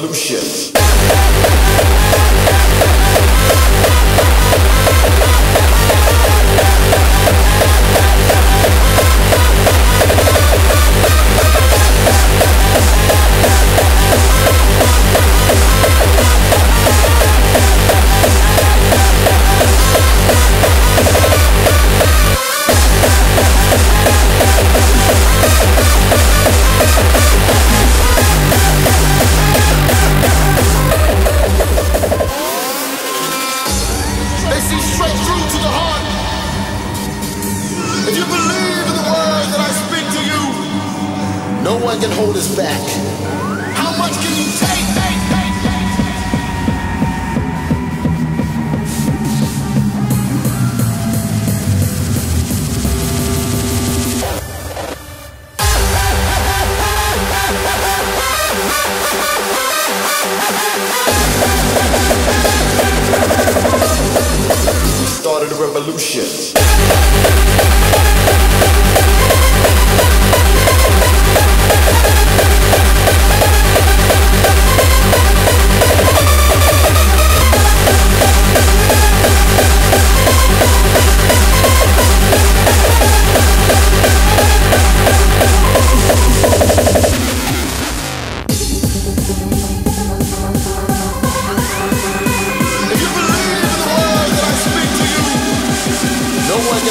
revolution.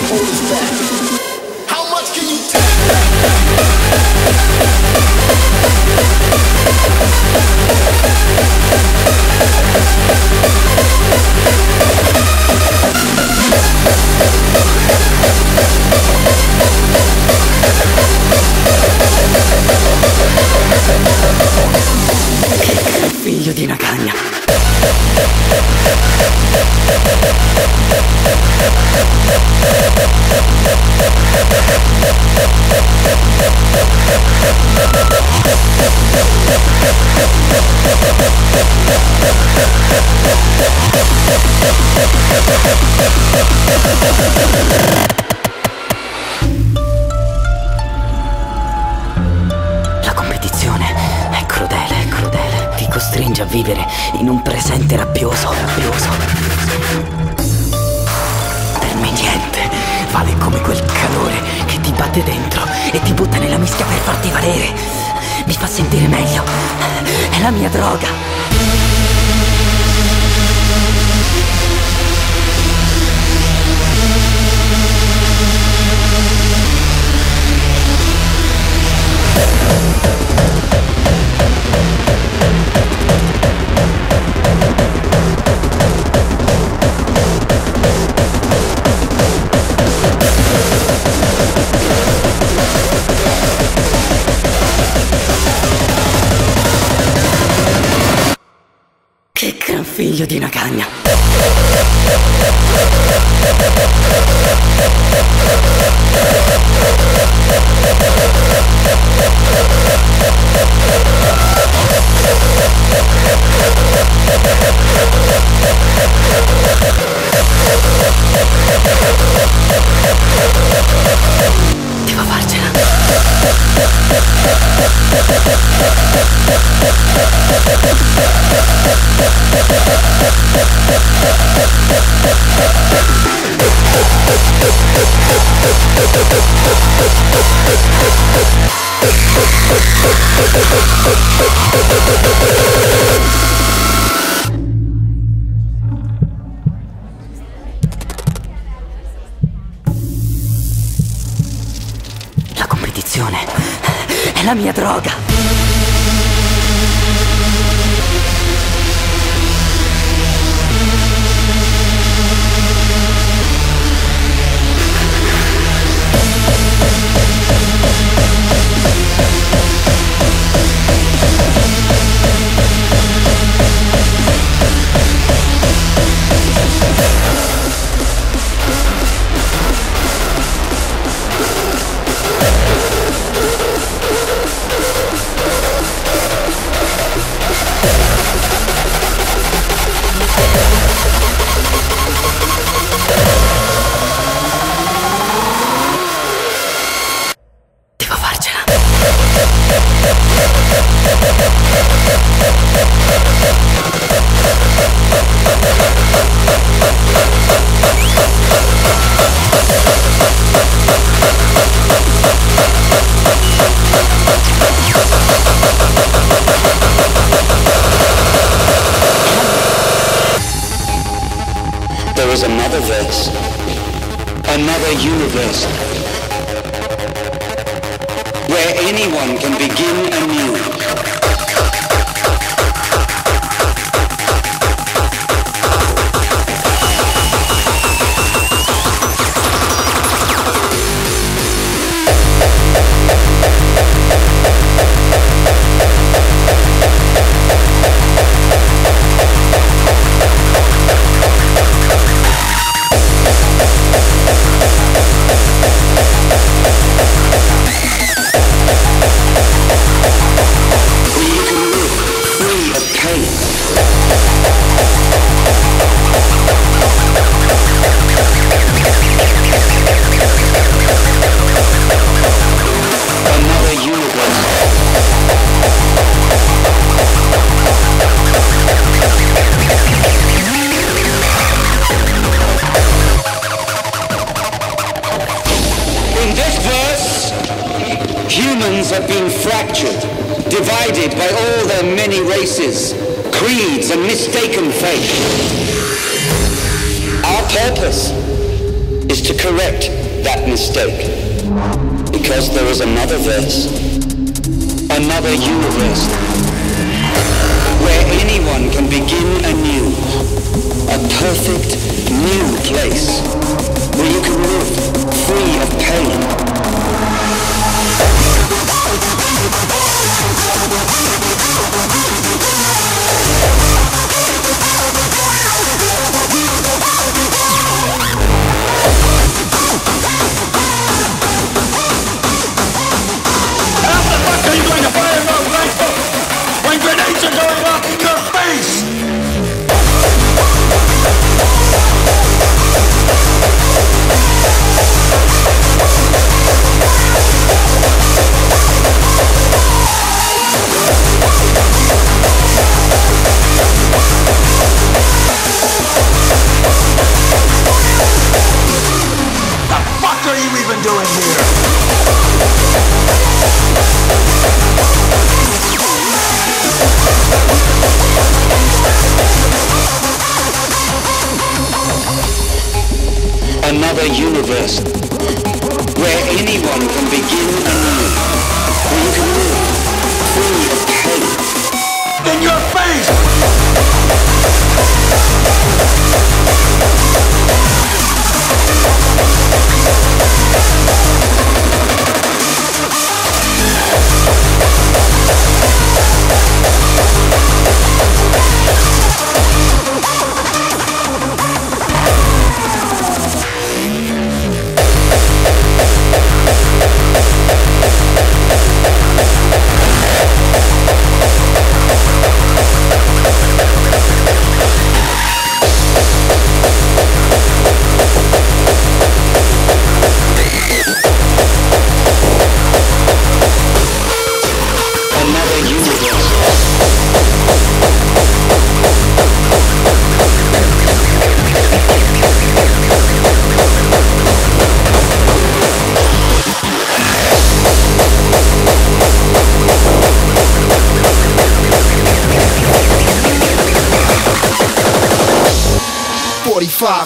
Hold us back. taglio di una cagna. la mia droga. races, creeds, and mistaken faith. Our purpose is to correct that mistake. Because there is another verse, another universe, where anyone can begin anew. A perfect new place where you can live free of pain. Another universe where anyone can begin anew, where you can live free of pain. In your face!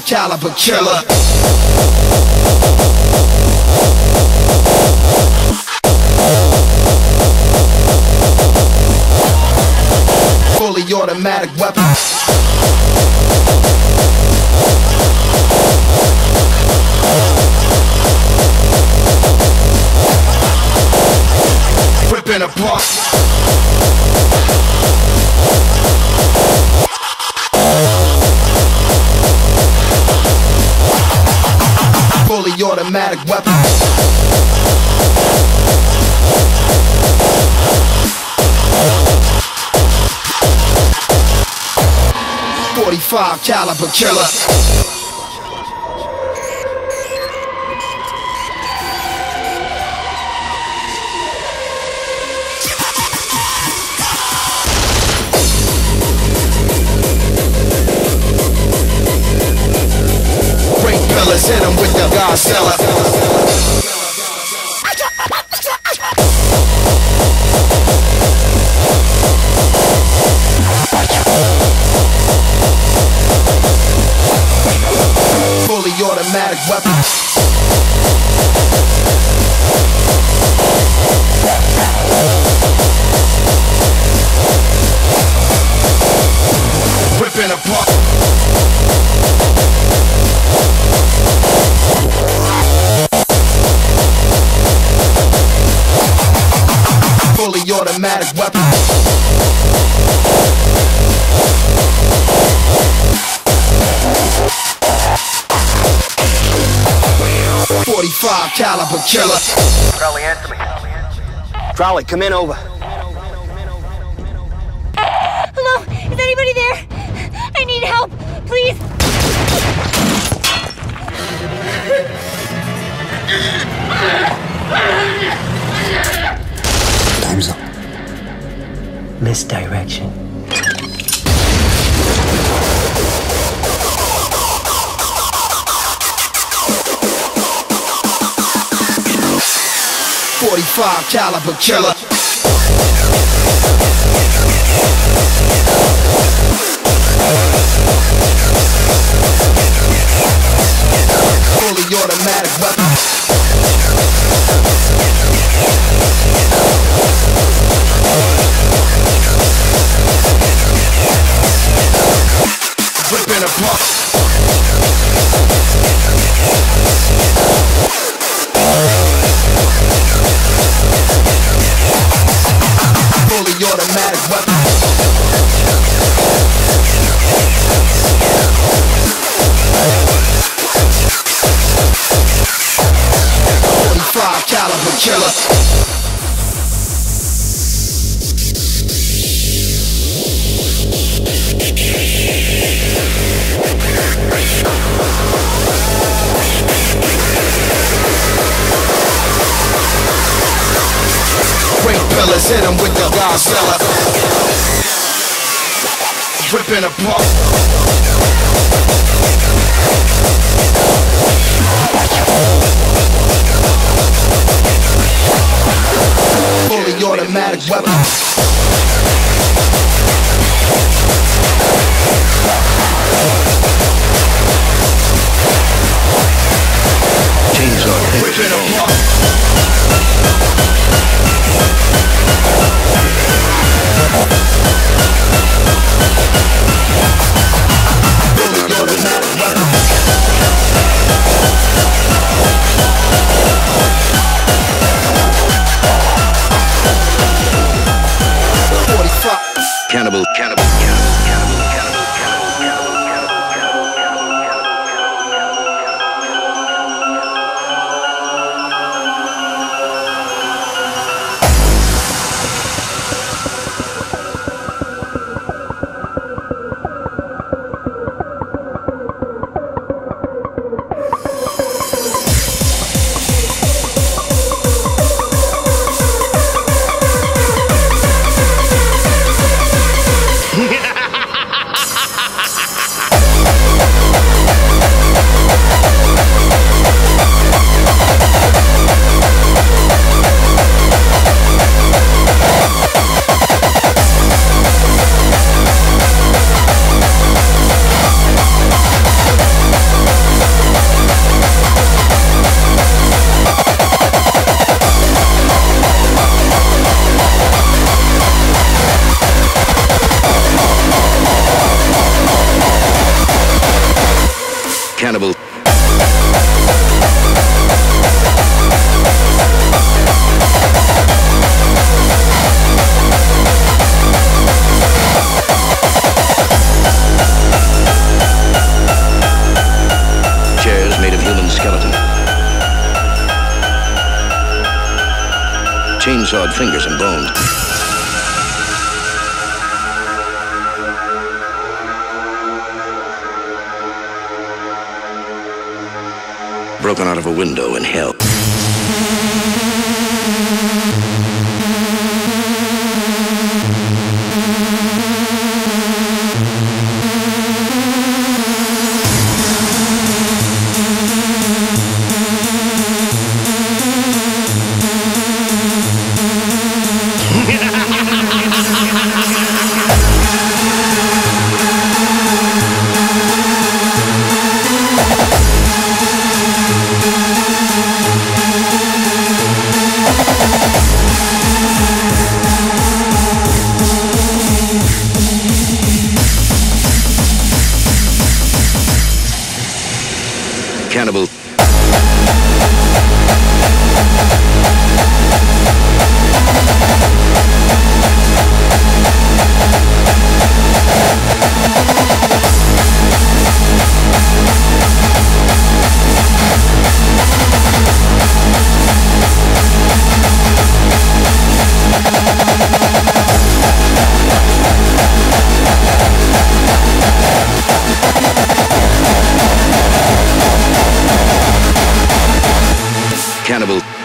Caliber killer. Fully automatic weapon. Ripping apart. Fully automatic weapon. Forty-five caliber killer. 'Em caliber killer. Crowley, answer me. Crowley, come in over. Hello? Is anybody there? I need help. Please. Time's up. Misdirection. Forty-five caliber killer. Fully automatic weapon. Apart. Caliber killer. Great pillars hit 'em with the Godzilla. Ripping apart. fully automatic weapon. Chainsaw, rip automatic weapon. Cannibal, cannibal, fingers and bones. フフフフ。Cannibal.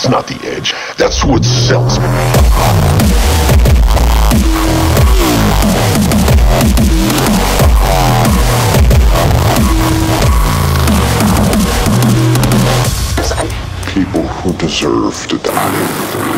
That's not the edge. That's what sells me. People who deserve to die.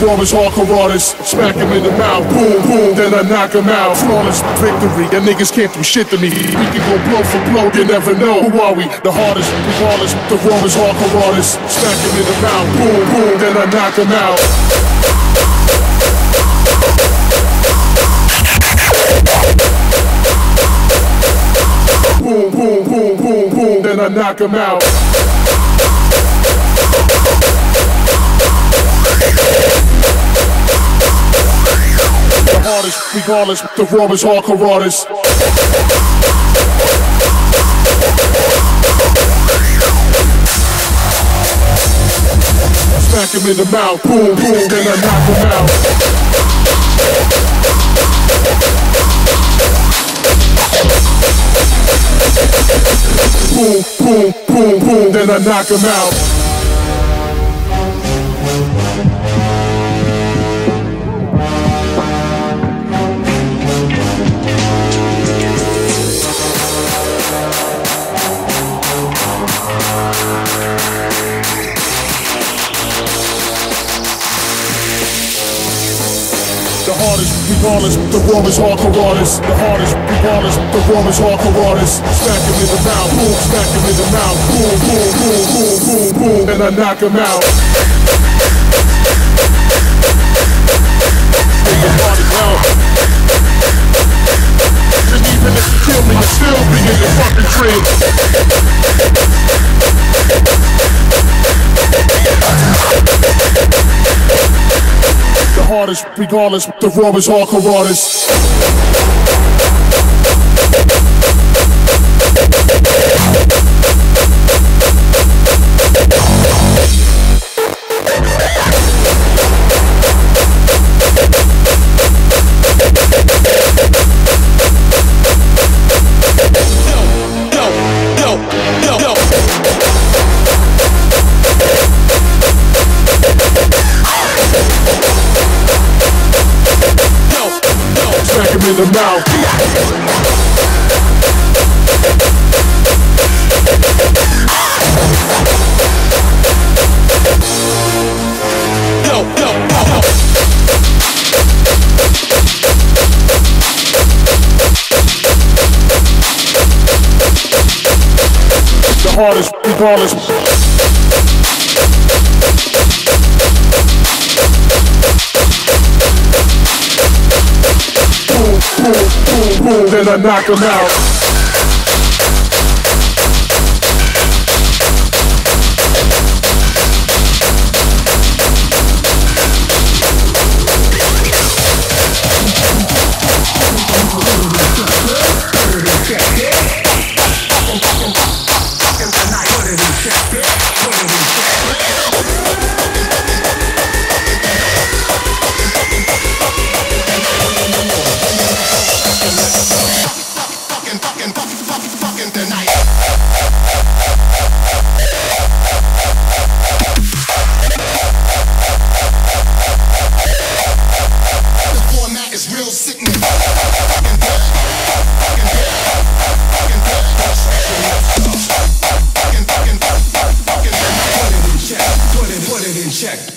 The rawest hardcore artist. Smack him in the mouth, boom, boom, then I knock him out. Flawless victory, and niggas can't do shit to me. We can go blow for blow, you never know. Who are we? The hardest, regardless, the rawest hardcore artist. Smack him in the mouth, boom, boom, then I knock him out. Boom, boom, boom, boom, boom, then I knock him out. Regardless, the rawest hardcore artist. Smack him in the mouth, boom, boom, then I knock him out. Boom, boom, boom, boom, then I knock him out. Regardless, the rawest hardcore artist. The hardest, regardless, the rawest hardcore artist. Smack him in the mouth, boom, smack him in the mouth, boom, boom, boom, boom, boom, boom, and I knock him out. In the party now. And even if you kill me, you'll still be in your fucking dream. The hardest, regardless, the rawest hardcore artist. The mouth. The hardest, regardless. Then I knock him out. Check.